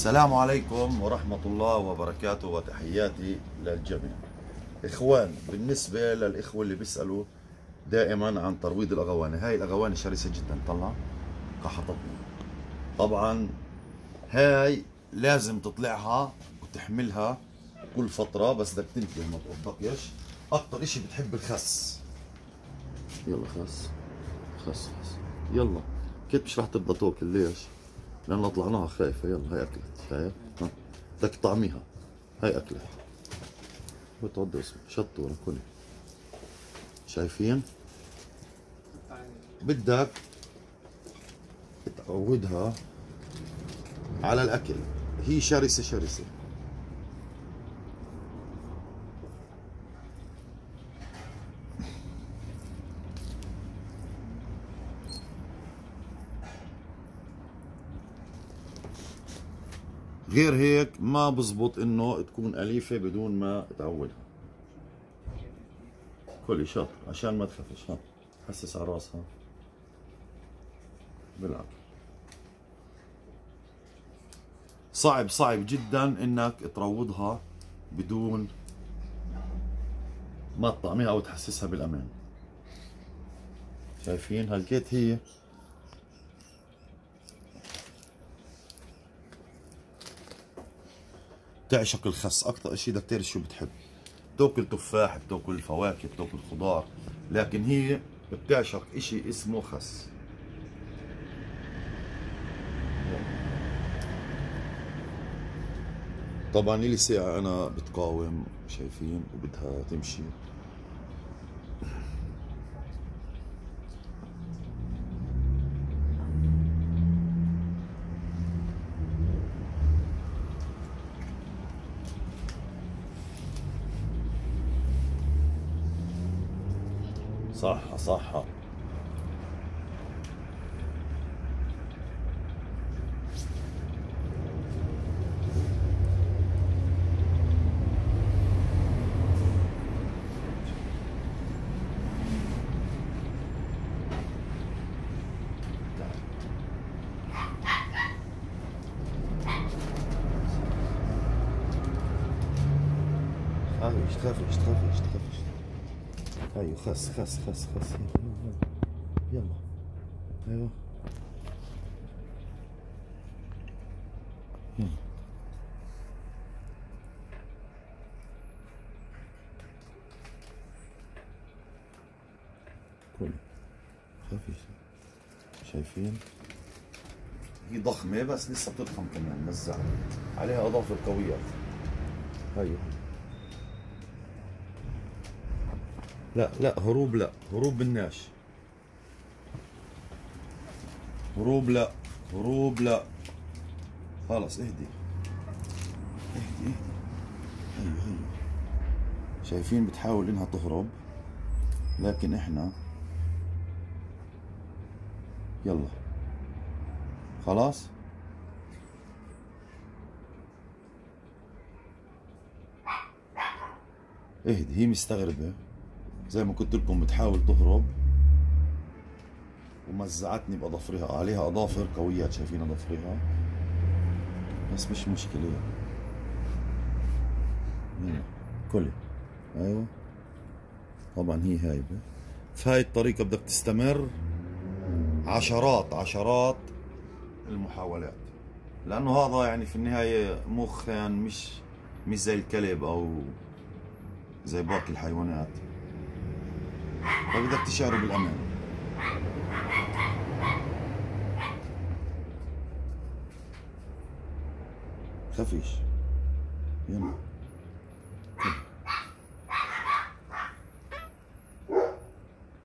السلام عليكم ورحمة الله وبركاته وتحياتي للجميع. إخوان بالنسبة للإخوة اللي بيسألوا دائما عن ترويض الأغواني. هاي الأغواني شرسة جدا طلع قحطتني طبعا هاي لازم تطلعها وتحملها كل فترة بس بدك تنتبه ما تطبقش أكتر إشي بتحب الخس. يلا خس خس خس. يلا كيف مش رح ترضى تاكل ليش؟ لأن طلعناها خايفة. يلا هاي أكلت شايف؟ بدك تطعميها هاي أكلت. بتعد اسمه شطورة كلي. شايفين؟ بدك تعودها على الأكل. هي شرسة شرسة. غير هيك ما بزبط إنه تكون أليفة بدون ما تعودها. كلي شاطر عشان ما تخافش ها. حسس على راسها. بالعكس صعب صعب جدا إنك تروضها بدون ما تطعميها أو تحسسها بالأمان. شايفين؟ هلقيت هي. بتعشق الخس. أكثر شيء بدك تعرف شو بتحب. بتاكل تفاح بتاكل فواكه بتاكل خضار لكن هي بتعشق إشي اسمه خس. طبعا لي ساعة أنا بتقاوم شايفين؟ وبدها تمشي. صح صح. تخافش تخافش تخافش تخافش أيوه خس خس خس خس يلا يلا أيوه. يلا كل. خفيف شايفين؟ هي ضخمة بس لسه بتضخم كمان مزعة عليها أظافر قوية. أيوه. لا لا هروب لا هروب بالناش. هروب لا هروب لا. خلص اهدي. اهدي اهدي. أيوه أيوه. شايفين بتحاول إنها تهرب لكن إحنا يلا. خلاص؟ اهدي هي مستغربة. زي ما قلت لكم بتحاول تهرب. ومزعتني باظافرها عليها اظافر قويات شايفين اظافرها بس مش مشكلة. يلا كلي أيوه. طبعا هي هايبة. فهاي الطريقة بدك تستمر عشرات عشرات المحاولات. لأنه هذا يعني في النهاية مخ يعني مش مش زي الكلب أو زي باقي الحيوانات. فبدك تشعروا بالأمان. خفيش. يلا.